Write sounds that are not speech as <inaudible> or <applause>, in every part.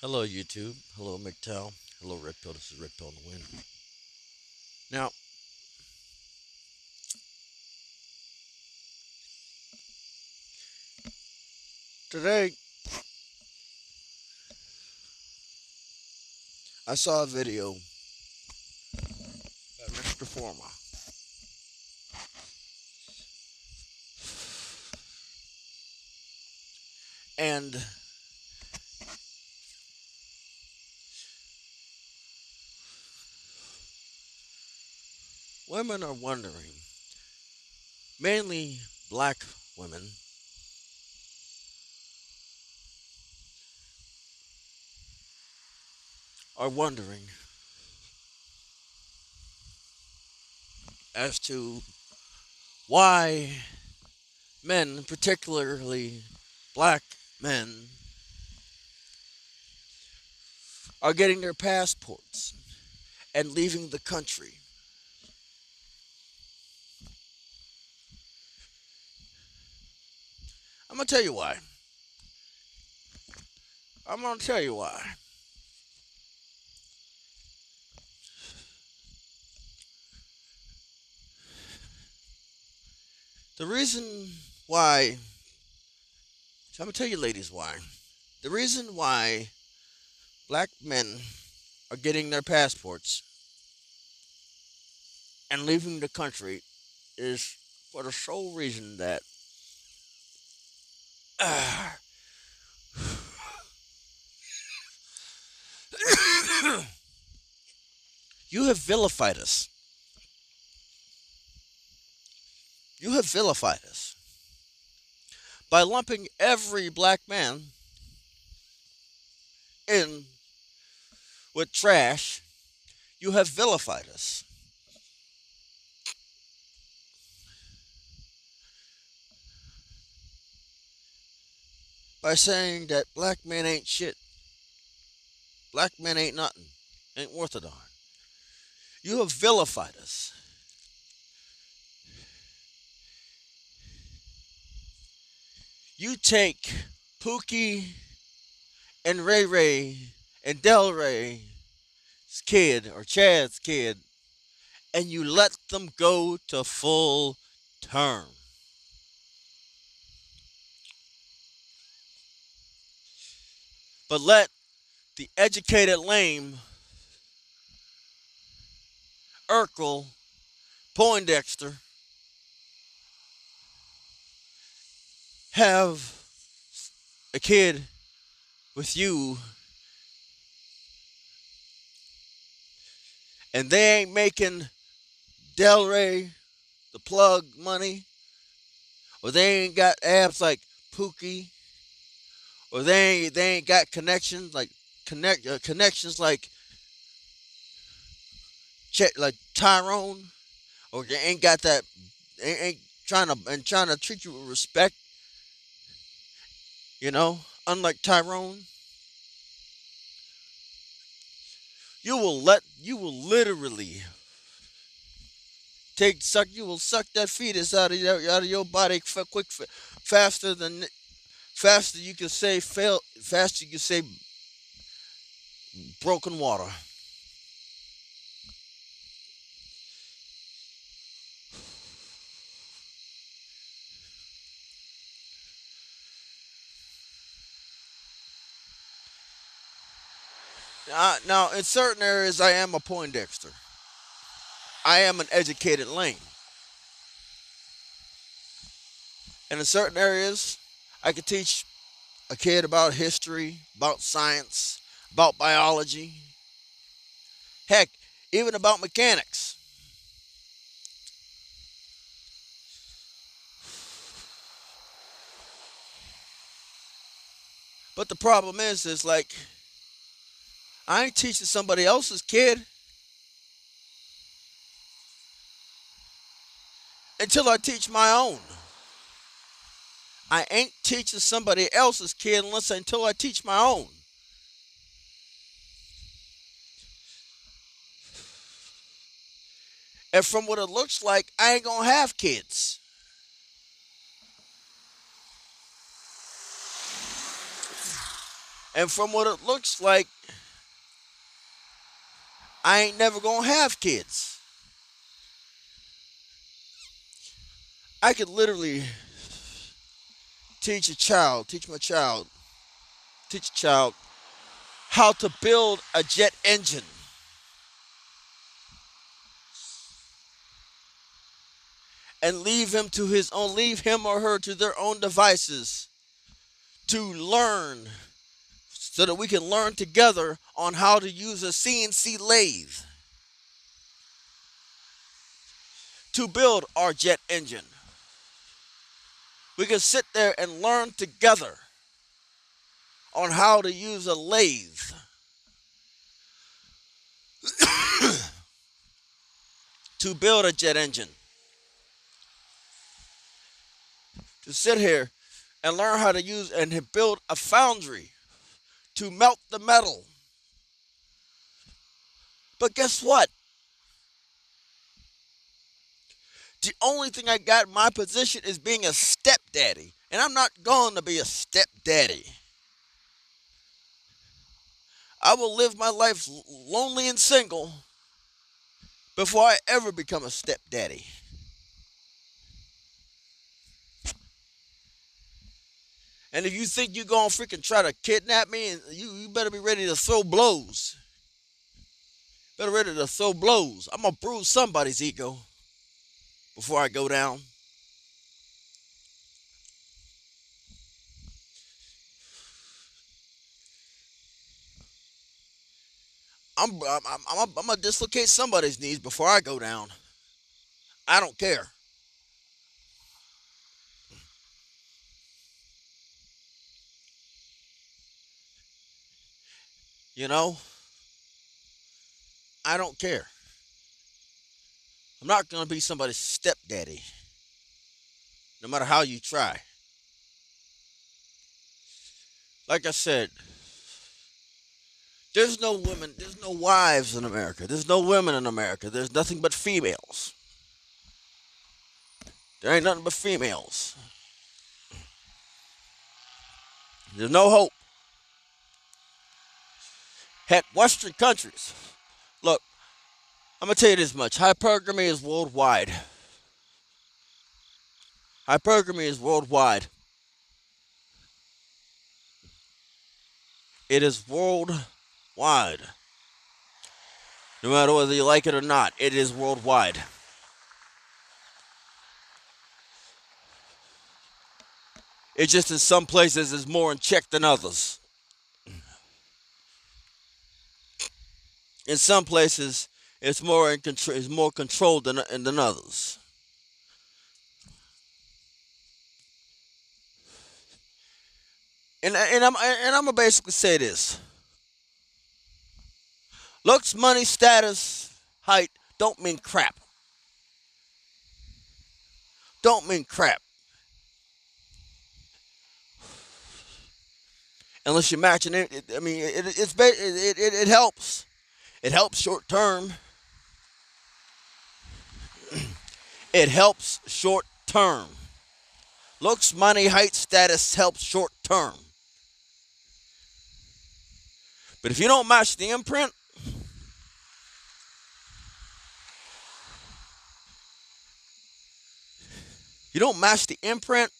Hello, YouTube. Hello, McTell. Hello, Red Pill. This is Red Pill in the Wind. Now, today, I saw a video by Mr. Forma. And women are wondering, mainly black women, are wondering as to why men, particularly black men, are getting their passports and leaving the country. I'm going to tell you why. I'm going to tell you why. The reason why, so I'm going to tell you ladies why. The reason why black men are getting their passports and leaving the country is for the sole reason that <sighs> you have vilified us. You have vilified us by lumping every black man in with trash. You have vilified us. By saying that black men ain't shit. Black men ain't nothing. Ain't worth a darn. You have vilified us. You take Pookie and Ray Ray and Del Rey's kid or Chad's kid and you let them go to full term. But let the educated lame Urkel Poindexter have a kid with you and they ain't making Delray the plug money, or they ain't got abs like Pookie, or they ain't, they ain't got connections like connect uh, connections like Chet, like Tyrone, or they ain't got that ain't, ain't trying to and trying to treat you with respect. You know, unlike Tyrone. You will let you will literally take suck you will suck that fetus out of your out of your body quick faster than faster you can say fail faster you can say broken water. Uh, now, in certain areas, I am a Poindexter. I am an educated lane. And in certain areas, I could teach a kid about history, about science, about biology, heck, even about mechanics. But the problem is, is like, I ain't teaching somebody else's kid until I teach my own. I ain't teaching somebody else's kid unless until I teach my own. And from what it looks like, I ain't gonna have kids. And from what it looks like, I ain't never gonna have kids. I could literally teach a child, teach my child, teach a child how to build a jet engine. And leave him to his own, leave him or her to their own devices to learn so that we can learn together on how to use a CNC lathe to build our jet engine. We can sit there and learn together on how to use a lathe. <coughs> to build a jet engine. To sit here and learn how to use and build a foundry to melt the metal. But guess what? The only thing I got in my position is being a stepdaddy. And I'm not going to be a stepdaddy. I will live my life lonely and single before I ever become a stepdaddy. And if you think you're gonna freaking try to kidnap me, you you better be ready to throw blows. Better ready to throw blows. I'm gonna bruise somebody's ego before I go down. I'm, I'm, I'm, I'm gonna dislocate somebody's knees before I go down. I don't care. You know, I don't care. I'm not going to be somebody's stepdaddy, no matter how you try. Like I said, there's no women, there's no wives in America. There's no women in America. There's nothing but females. There ain't nothing but females. There's no hope. Heck, Western countries. I'm going to tell you this much hypergamy is worldwide. Hypergamy is worldwide. It is worldwide. No matter whether you like it or not, it is worldwide. It's just in some places is more in check than others. in some places it's more in control, it's more controlled than than others. And and I'm and I'm gonna basically say this: looks, money, status, height don't mean crap. Don't mean crap. Unless you're matching it, I mean, it, it's it, it, it helps it helps short term. It helps short term. Looks, money, height, status helps short term. But if you don't match the imprint, you don't match the imprint,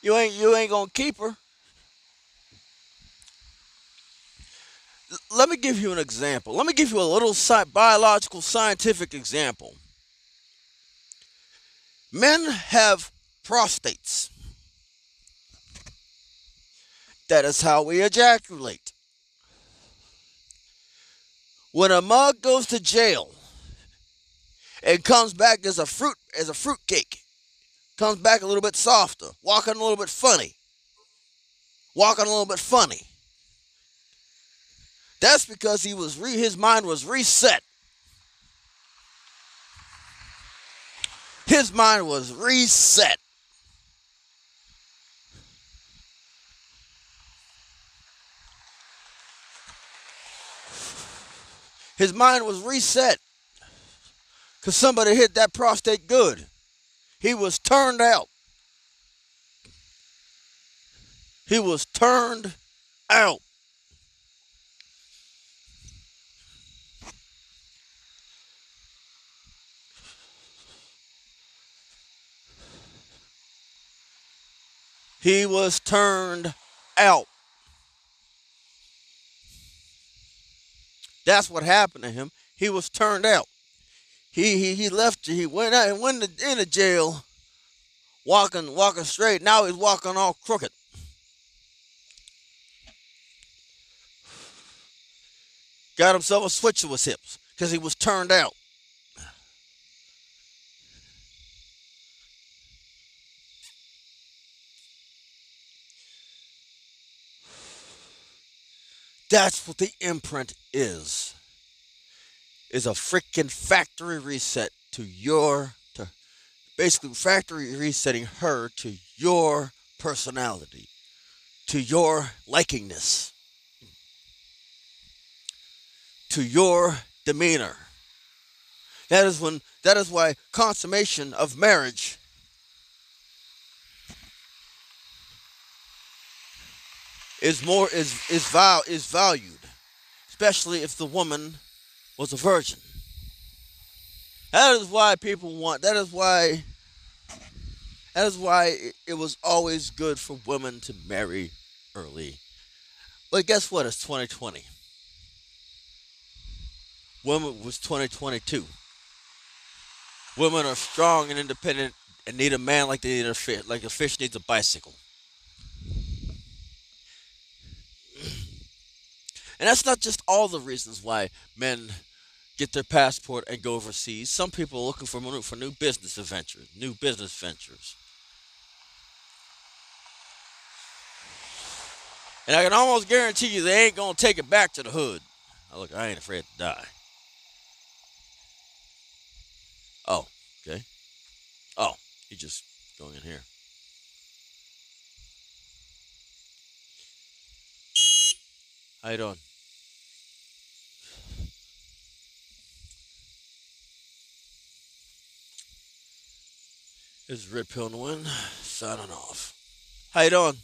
You ain't you ain't gonna keep her. Let me give you an example. Let me give you a little sci- biological scientific example. Men have prostates. That is how we ejaculate. When a mug goes to jail and comes back as a fruit as a fruit cake, comes back a little bit softer, walking a little bit funny, walking a little bit funny. That's because he was re- his mind was reset. His mind was reset. His mind was reset because somebody hit that prostate good. He was turned out. He was turned out. He was turned out. That's what happened to him. He was turned out. He he, he left. He went out and went into jail, walking walking straight. Now he's walking all crooked. Got himself a switch to his hips because he was turned out. That's what the imprint is. Is a freaking factory reset to your to basically factory resetting her to your personality, to your likingness, to your demeanor. That is when that is why consummation of marriage is more is is val is valued, especially if the woman was a virgin. That is why people want. That is why. That is why it was always good for women to marry early. But guess what? It's 2020. Women was 2022. Women are strong and independent and need a man like they need a fish, like a fish needs a bicycle. And that's not just all the reasons why men get their passport and go overseas. Some people are looking for for new business ventures, new business ventures. And I can almost guarantee you they ain't gonna take it back to the hood. Now look, I ain't afraid to die. Oh, okay. Oh, he's just going in here. How you doing? This is Red Pill the Wind, signing off. How you doing?